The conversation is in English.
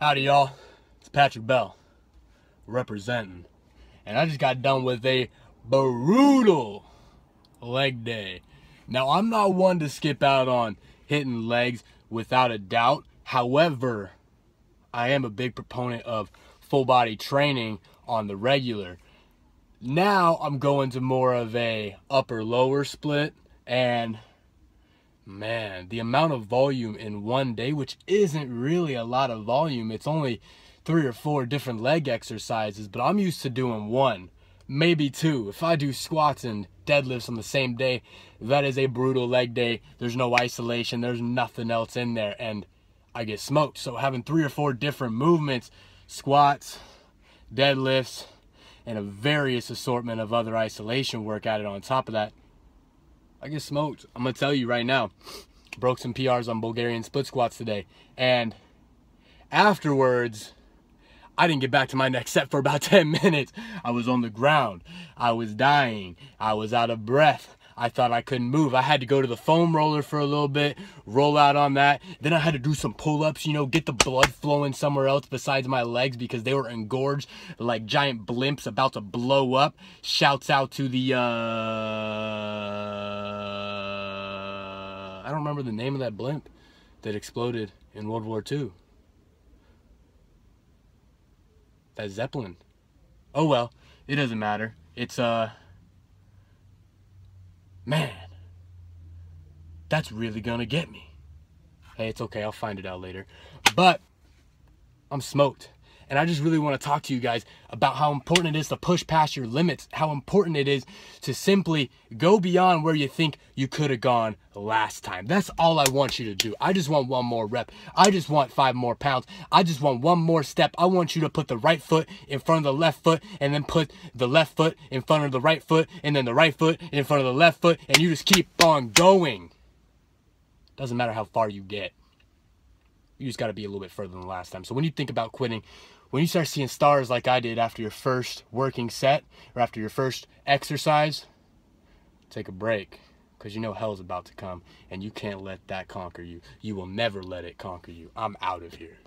Howdy, y'all. It's Patrick Bell representing. And I just got done with a brutal leg day. Now, I'm not one to skip out on hitting legs without a doubt. However, I am a big proponent of full body training on the regular. Now I'm going to more of a upper lower split and Man, the amount of volume in one day, which isn't really a lot of volume, it's only three or four different leg exercises, but I'm used to doing one, maybe two. If I do squats and deadlifts on the same day, that is a brutal leg day. There's no isolation, there's nothing else in there, and I get smoked. So having three or four different movements, squats, deadlifts, and a various assortment of other isolation work added on top of that, I get smoked. I'm gonna tell you right now. Broke some PRs on Bulgarian split squats today. And afterwards, I didn't get back to my next set for about 10 minutes. I was on the ground. I was dying. I was out of breath. I thought I couldn't move. I had to go to the foam roller for a little bit, roll out on that. Then I had to do some pull ups, you know, get the blood flowing somewhere else besides my legs because they were engorged like giant blimps about to blow up. Shouts out to the, uh, I don't remember the name of that blimp that exploded in World War II. That Zeppelin. Oh well, it doesn't matter. It's, uh, man, that's really gonna get me. Hey, it's okay, I'll find it out later. But I'm smoked. And I just really want to talk to you guys about how important it is to push past your limits, how important it is to simply go beyond where you think you could have gone last time. That's all I want you to do. I just want one more rep. I just want five more pounds. I just want one more step. I want you to put the right foot in front of the left foot and then put the left foot in front of the right foot and then the right foot in front of the left foot and you just keep on going. Doesn't matter how far you get. You just got to be a little bit further than last time. So when you think about quitting, when you start seeing stars like I did after your first working set or after your first exercise, take a break because you know hell's about to come and you can't let that conquer you. You will never let it conquer you. I'm out of here.